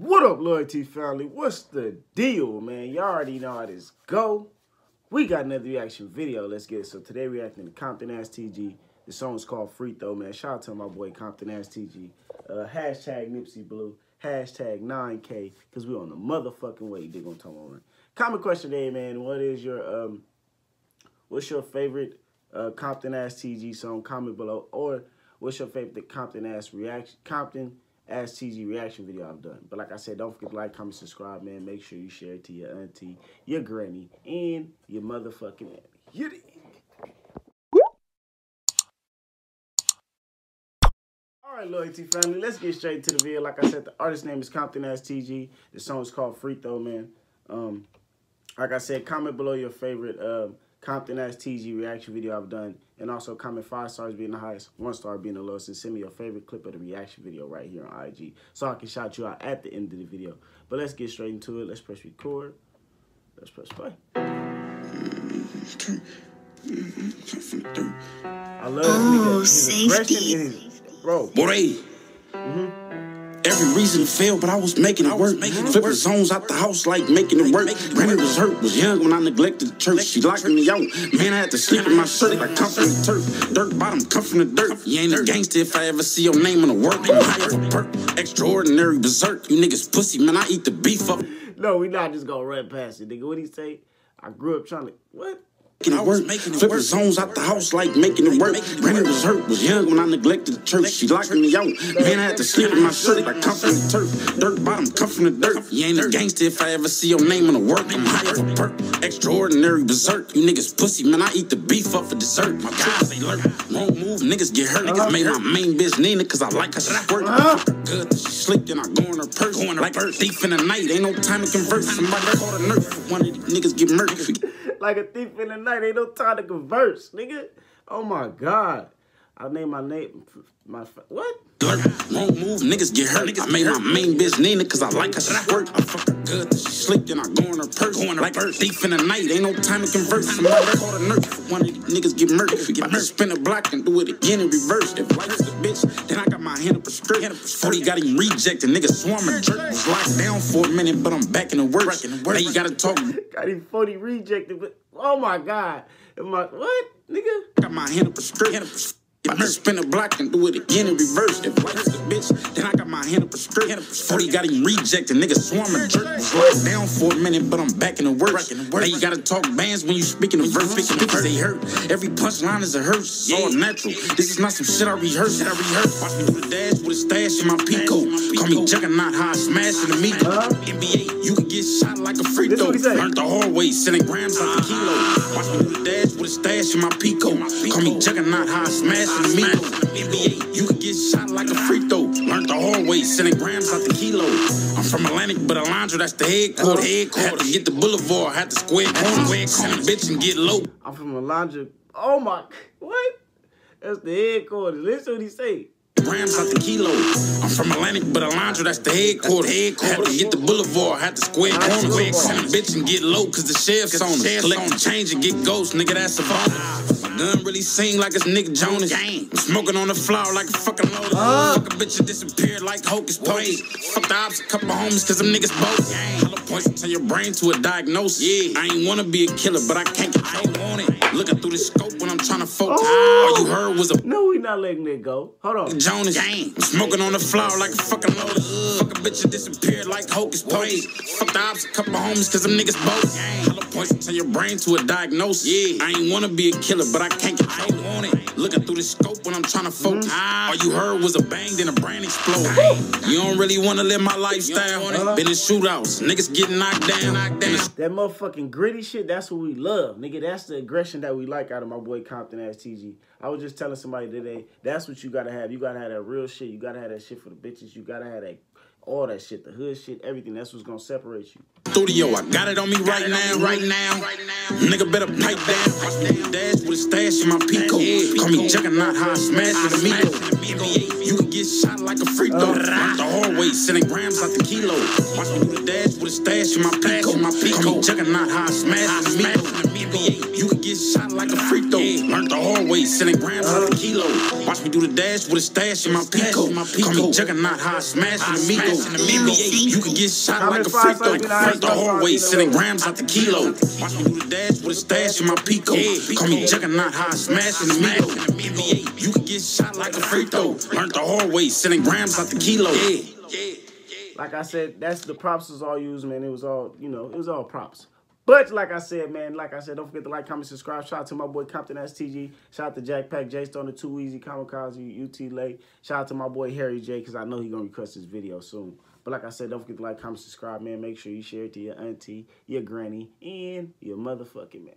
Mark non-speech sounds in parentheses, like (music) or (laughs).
What up, Loyalty family? What's the deal, man? Y'all already know how this go. We got another reaction video. Let's get it. So today reacting to Compton Ass TG. The song's called Free Throw, man. Shout out to my boy Compton Ass TG. Uh, hashtag Nipsey Blue. Hashtag 9K. Because we on the motherfucking way. Dig on Tom. Comment question today, man. What is your um what's your favorite uh, Compton Ass TG song? Comment below. Or what's your favorite Compton Ass reaction Compton Ass TG reaction video I've done. But like I said, don't forget to like, comment, subscribe, man. Make sure you share it to your auntie, your granny, and your motherfucking auntie. You dig? All right, Loyalty family, let's get straight to the video. Like I said, the artist name is Compton Ass TG. The song is called Free Throw, man. Um, like I said, comment below your favorite uh, Compton Ass TG reaction video I've done. And also comment five stars being the highest, one star being the lowest. And send me your favorite clip of the reaction video right here on IG. So I can shout you out at the end of the video. But let's get straight into it. Let's press record. Let's press play. Mm-hmm. I love Oh, his safety. his, bro. Boy. Mm-hmm. Every reason failed, but I was making it work. Flipping zones out the house like making it work. Granny was hurt, was young when I neglected the church. She locked me out. Man, I had to sleep in my shirt like come from the turf. Dirt bottom, come from the dirt. You ain't a gangster if I ever see your name on the work. I'm high perk. Extraordinary berserk. You niggas pussy, man. I eat the beef up. No, we not just gonna run past it, nigga. What he say? I grew up trying to what? Making it work. Flipping zones out the house like making it work. Granny was hurt, was young when I neglected the church. She locked me out. Man, I had to sleep in my shirt like come from the turf. Dirt bottom, come from the dirt. You ain't a gangster if I ever see your name on the work. I'm high as a perk. Extraordinary berserk. You niggas pussy, man. I eat the beef up for dessert. My guys, they lurk. Wrong move, niggas get hurt. Niggas made my main bitch Nina cause I like her squirt. Good, she slick, then I go in her purse. Going like a thief in the night. Ain't no time to convert. Somebody call a nerf. One of these niggas get murdered. (laughs) Like a thief in the night. Ain't no time to converse, nigga. Oh my god. I named my name my what? Lurk, wrong move, niggas get hurt. I made my main bitch Nina cause I like her squirt. I fuck her good, she slick, then I go in her purse. Going like a thief in the night, ain't no time to converse. Somebody call a nerf, one of these niggas get murdered. Get murdered, spin a block and do it again in reverse. If life's a bitch, then I got my hand up a skirt. 40 got him rejected, nigga swarm a jerk. Was locked down for a minute, but I'm back in the work. Now you gotta talk. (laughs) Got him 40 rejected, but oh my god. Am I what? Nigga? Got my hand up a skirt. Get murdered, spin a block and do it again in reverse. If life's a bitch, then I got my hand up a skirt. 40 got him rejected, nigga swarming jerk. Locked down for a minute, but I'm back in the work. Now you gotta talk bands when you speaking the verse. Bitches, they hurt. Every punchline is a hearse. It's all natural. This is not some shit I rehearse. I rehearse. Watch me do the dash with a stash in my Pico. Call me Juggernaut, how I smash in the meat. NBA, you can get shot like a free throw. Learned the hard way, selling grams like a kilo. Watch me do the dash with a stash in my Pico. Call me Juggernaut, how I smash in the meat. NBA, you can get shot like a free throw. Learned the hard way, selling grams like the kilo. I'm from Atlantic, but Alondra, that's the headquarters. Had to get the boulevard, had to square corner. Call a bitch and get low. I'm from Alondra. Oh my what? That's the headquarters. Listen what he say. grams out the kilo. I'm from Atlantic, but Alondra, that's the headquarters. Had to get the boulevard, had to square corner. A bitch and get low, cause the sheriff's on us. Collect the change and get ghost, nigga, that's a bonus. My gun really sing like it's Nick Jonas. I'm smoking on the floor like a fucking lotus. Fuck a bitch and disappeared like hocus pocus. Fuck the ops, a couple homies, cause them niggas both. Hollow points turn your brain to a diagnosis. Yeah, I ain't wanna be a killer, but I can't control on it. Looking through the scope when I'm trying to focus. Oh. All you heard was a No, we not letting it go. Hold on. Jonas. I'm smoking on the floor like a fucking lotus. Fuck a bitch and disappeared like hocus pocus. Fuck the ops, a couple homies, cause them niggas both. Hollow points turn your brain to a diagnosis. Yeah, I ain't wanna be a killer, but I can't control on it. Looking through the scope when I'm trying to mm-hmm. focus. All you heard was a bang, then a brain explode. You don't really wanna live my lifestyle. Been in shootouts, niggas getting knocked down. Knocked down. That motherfucking gritty shit, that's what we love. Nigga, that's the aggression that we like out of my boy Compton ass TG. I was just telling somebody today, that's what you gotta have. You gotta have that real shit. You gotta have that shit for the bitches. You gotta have that all that shit, the hood shit, everything. That's what's gonna separate you. Studio, I got it on me right now, right now. Nigga better pipe down. Watch me dash with a stash in my Pico. Call me Juggernaut, how I smash in the Miko. You can get shot like a free throw. Like the hallway, way, selling grams like the kilo. Watch me do the dash with a stash in my Pico. Call me Juggernaut, how I smash in the Miko. You shot like a free throw. Learned the hard way, selling grams like the kilo. Watch me do the dash with a stash in my Pico. Call me Juggernaut, how I smash in the Miko. You can get shot like a freak though. Right the hallway, sending grams out the kilo. Watch me do the dash with a stash in my pico. Call me juggernaut, high smash in the middle. You can get shot like a freak though. Learned the hallway, sending grams out the kilo. Like I said, that's the props was all used, man. It was all, you know, it was all props. But like I said, man, like I said, don't forget to like, comment, subscribe. Shout out to my boy Compton STG. Shout out to Jack Pack, J Stone, the Too Easy, Kamikaze, UT Late. Shout out to my boy Harry J, because I know he's going to request this video soon. But like I said, don't forget to like, comment, subscribe, man. Make sure you share it to your auntie, your granny, and your motherfucking man.